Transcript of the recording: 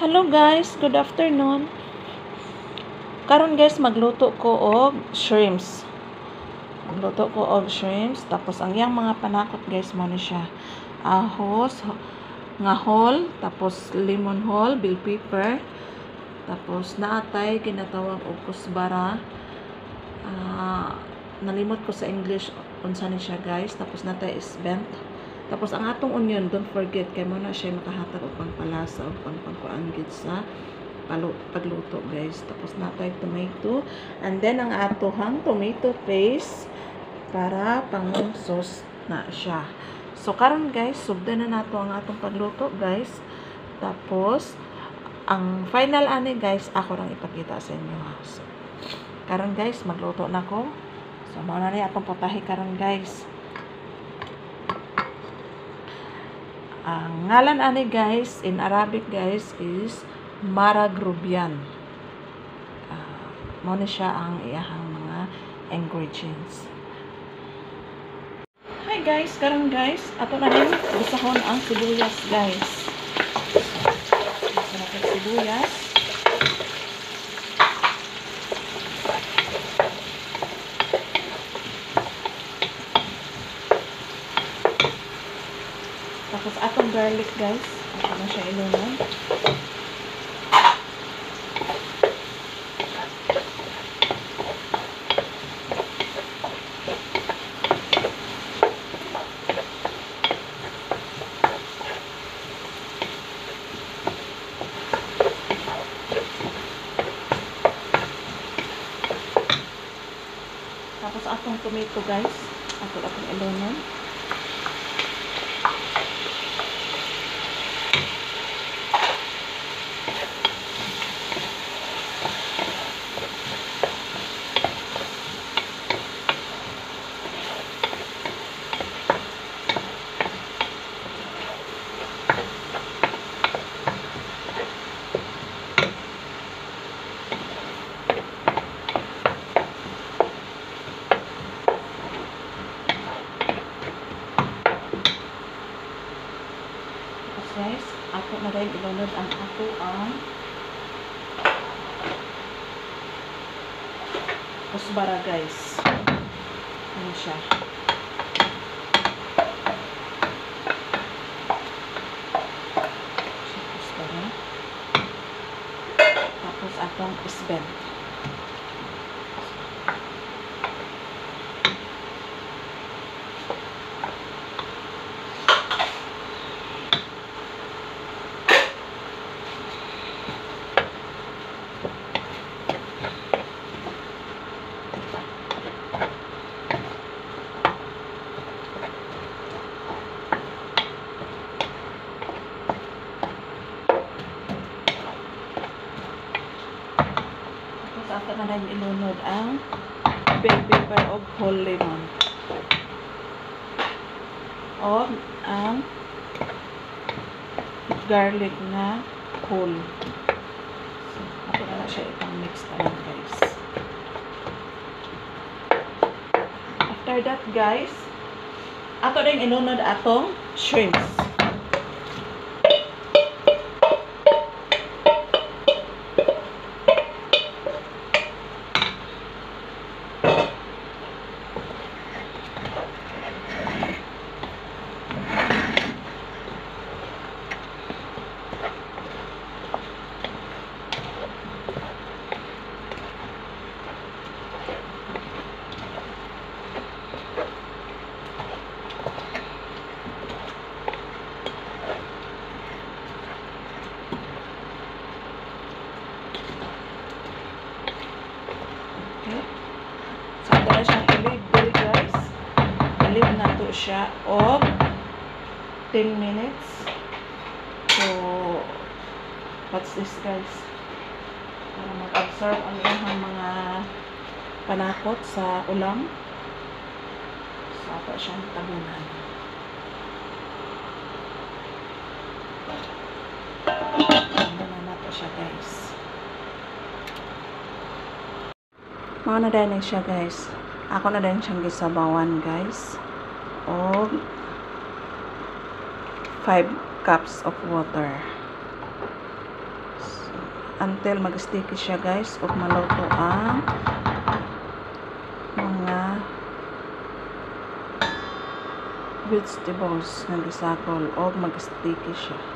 Hello guys, good afternoon. Karon guys magluto ko og shrimps. Magluto ko og shrimps tapos ang iyang mga panakot guys mo ni siya. Ahos, nga hol, tapos lemon hol, bell pepper, tapos naatay ginatawag og kusbara. Ah, nalimot ko sa English unsa ni siya guys. Tapos natay is bent. Tapos ang atong onion, don't forget kay mo na siya makahatag og pangpalasa og pangpangkuan gid sa pagluto guys. Tapos natay tomato and then ang atohang tomato paste para pang sauce na siya. So karon guys, subdan na nato ang atong pagluto guys. Tapos ang final ani guys, ako lang ipakita sa inyo. So, karon guys, magluto na ko. So mao na ni atong putahe karon guys. Ang ngalan ani guys in Arabic guys is Maragrubian. Uh, mo ni siya ang iyahang mga ingredients. Hi guys, karon guys, ato na usahon ang sibuyas guys. Natin sibuyas. Tapos atong garlic guys. Ato na siya ilunod. Tapos atong tomato guys. Ato atong ilunod. Tapos guys, ako na rin ilunod ang ako ang kusbara guys. Ano siya? Siya kusbara. Tapos atong isbent. Ako na rin ilunod ang bell pepper o whole lemon. O ang garlic na whole. So, ako na lang siya itang mix na lang guys. After that guys, ato rin ilunod atong shrimps. Okay. So, na siyang diri guys. Ilib na to siya og 10 minutes. So, what's this guys? Para mag-absorb ang iyang mga panakot sa ulam. So, ako siyang tabunan. Na na to siya guys. Mga na din siya guys. Ako na din siyang gisabawan guys. O 5 cups of water. So, until mag-sticky siya guys ug maluto ang mga vegetables nga gisakol og mag-sticky siya.